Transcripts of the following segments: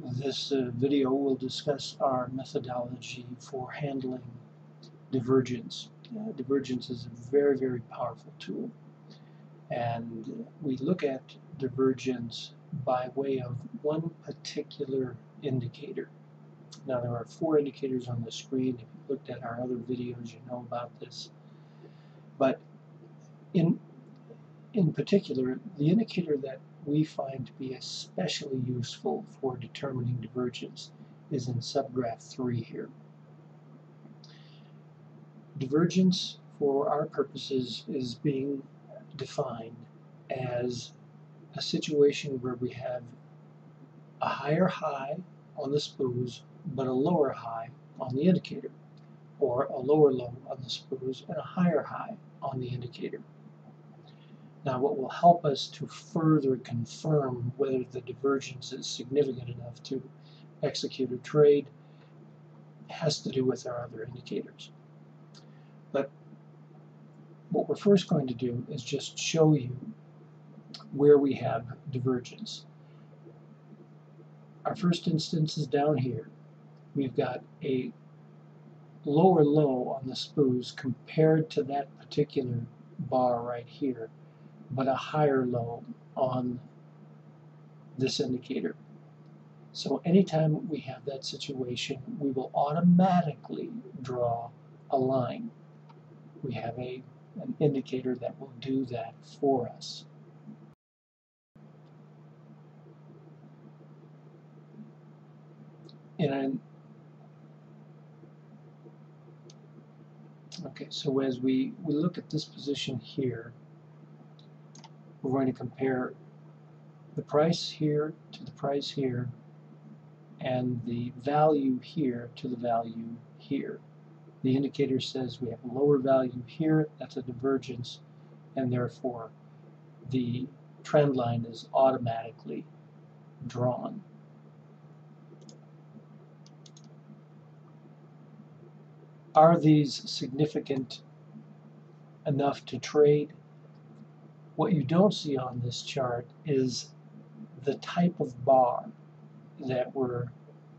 This uh, video will discuss our methodology for handling divergence. Uh, divergence is a very, very powerful tool. And we look at divergence by way of one particular indicator. Now there are four indicators on the screen. If you looked at our other videos, you know about this. But in, in particular, the indicator that we find to be especially useful for determining divergence is in subgraph 3 here. Divergence, for our purposes, is being defined as a situation where we have a higher high on the spoos but a lower high on the indicator, or a lower low on the spoos and a higher high on the indicator. Now what will help us to further confirm whether the divergence is significant enough to execute a trade has to do with our other indicators. But what we're first going to do is just show you where we have divergence. Our first instance is down here. We've got a lower low on the spoos compared to that particular bar right here but a higher low on this indicator. So anytime we have that situation, we will automatically draw a line. We have a, an indicator that will do that for us. And okay, so as we, we look at this position here, we're going to compare the price here to the price here and the value here to the value here. The indicator says we have a lower value here, that's a divergence, and therefore the trend line is automatically drawn. Are these significant enough to trade? What you don't see on this chart is the type of bar that we're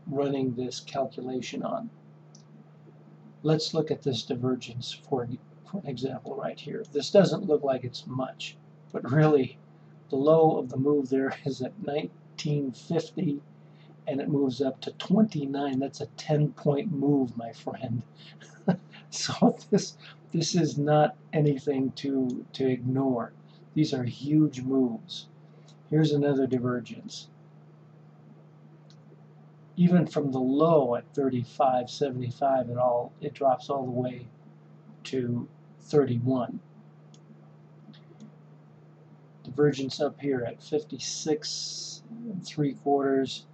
running this calculation on. Let's look at this divergence for, for an example right here. This doesn't look like it's much, but really the low of the move there is at 1950 and it moves up to 29. That's a 10 point move, my friend. so this this is not anything to to ignore. These are huge moves. Here's another divergence. Even from the low at 35.75, it all it drops all the way to 31. Divergence up here at 56 and three quarters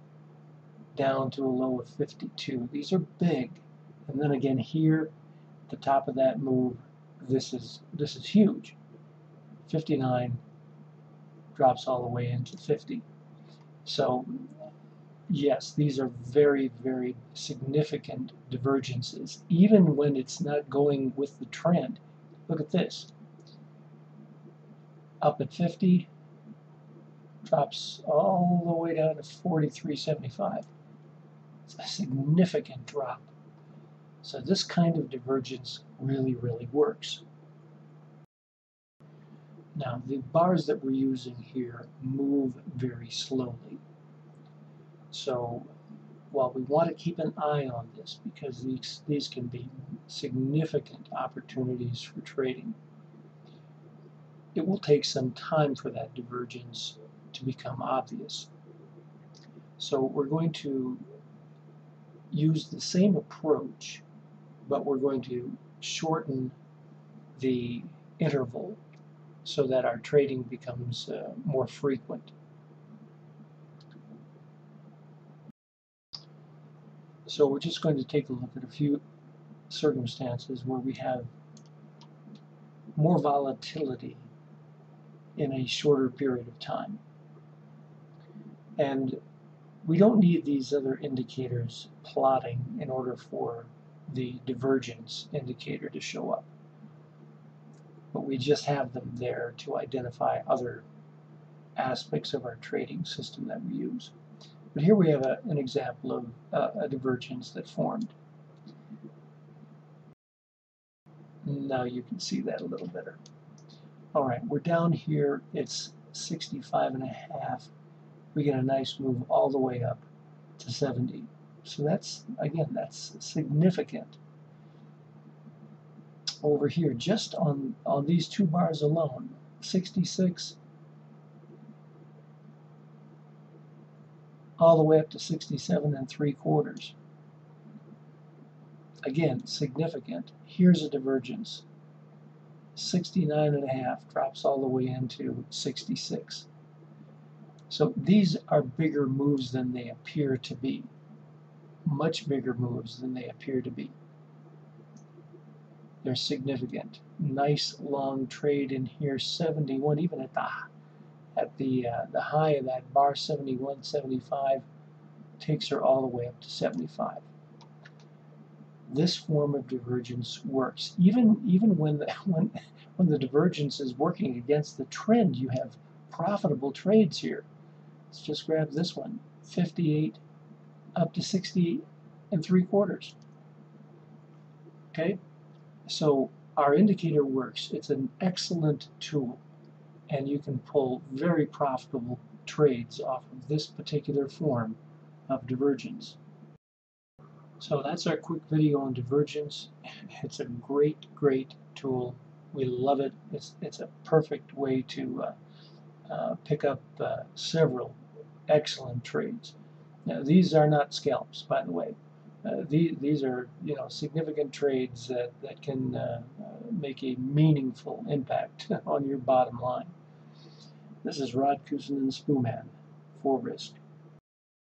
down to a low of 52. These are big. And then again here, the top of that move, this is this is huge. 59 drops all the way into 50. So yes, these are very, very significant divergences, even when it's not going with the trend. Look at this. Up at 50, drops all the way down to 43.75. It's a significant drop. So this kind of divergence really, really works. Now, the bars that we're using here move very slowly. So, while we want to keep an eye on this because these, these can be significant opportunities for trading, it will take some time for that divergence to become obvious. So we're going to use the same approach, but we're going to shorten the interval so that our trading becomes uh, more frequent. So we're just going to take a look at a few circumstances where we have more volatility in a shorter period of time. And we don't need these other indicators plotting in order for the divergence indicator to show up but we just have them there to identify other aspects of our trading system that we use. But here we have a, an example of uh, a divergence that formed. Now you can see that a little better. All right, we're down here, it's 65 and a half. We get a nice move all the way up to 70. So that's, again, that's significant. Over here, just on, on these two bars alone, 66 all the way up to 67 and 3 quarters. Again, significant. Here's a divergence. 69 and a half drops all the way into 66. So these are bigger moves than they appear to be. Much bigger moves than they appear to be. They're significant. Nice long trade in here, 71, even at the at the uh, the high of that bar 71, 75, takes her all the way up to 75 this form of divergence works. Even even when the, when when the divergence is working against the trend, you have profitable trades here. Let's just grab this one, 58 up to 60 and three quarters. Okay, so our indicator works. It's an excellent tool, and you can pull very profitable trades off of this particular form of divergence. So that's our quick video on divergence. It's a great, great tool. We love it. It's, it's a perfect way to uh, uh, pick up uh, several excellent trades. Now, these are not scalps, by the way. Uh, these, these are you know significant trades that, that can uh, uh, make a meaningful impact on your bottom line. This is Rod Kuusinen Spooman for Risk.